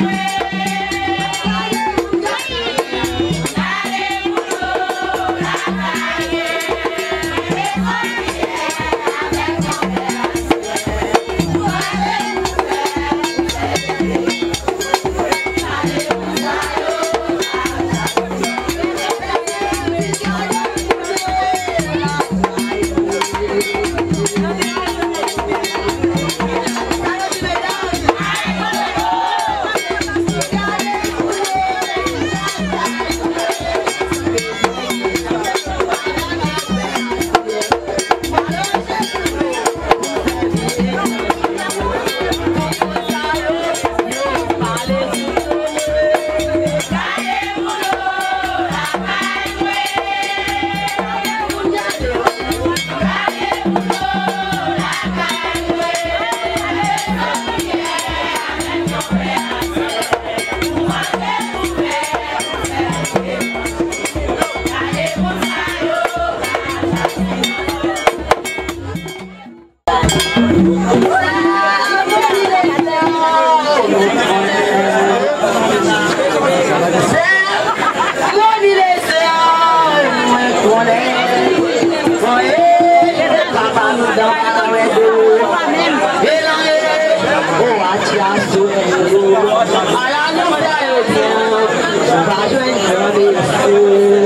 Yeah. Napenda bonilwa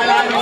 Highlight